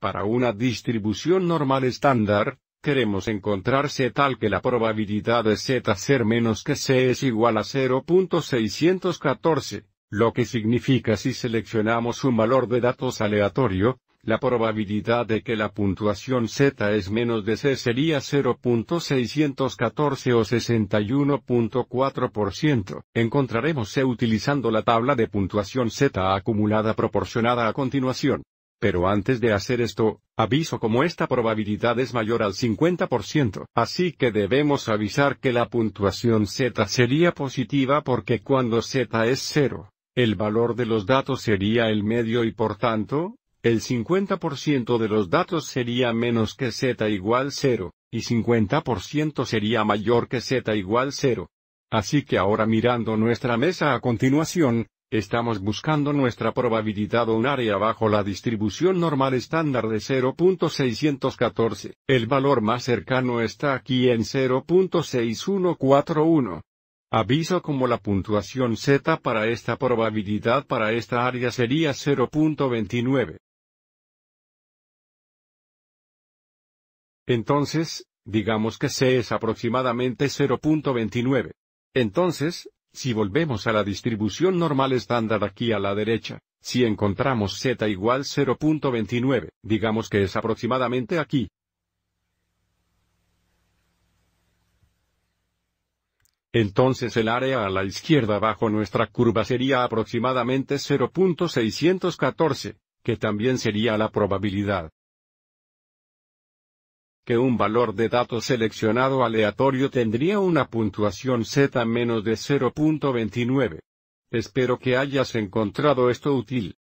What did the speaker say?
Para una distribución normal estándar, queremos encontrar C tal que la probabilidad de Z ser menos que C es igual a 0.614, lo que significa si seleccionamos un valor de datos aleatorio, la probabilidad de que la puntuación Z es menos de C sería 0.614 o 61.4%. Encontraremos C utilizando la tabla de puntuación Z acumulada proporcionada a continuación. Pero antes de hacer esto, aviso como esta probabilidad es mayor al 50%, así que debemos avisar que la puntuación Z sería positiva porque cuando Z es 0, el valor de los datos sería el medio y por tanto, el 50% de los datos sería menos que z igual 0, y 50% sería mayor que z igual 0. Así que ahora mirando nuestra mesa a continuación, estamos buscando nuestra probabilidad o un área bajo la distribución normal estándar de 0.614. El valor más cercano está aquí en 0.6141. Aviso como la puntuación z para esta probabilidad para esta área sería 0.29. Entonces, digamos que C es aproximadamente 0.29. Entonces, si volvemos a la distribución normal estándar aquí a la derecha, si encontramos Z igual 0.29, digamos que es aproximadamente aquí. Entonces el área a la izquierda bajo nuestra curva sería aproximadamente 0.614, que también sería la probabilidad que un valor de datos seleccionado aleatorio tendría una puntuación z menos de 0.29. Espero que hayas encontrado esto útil.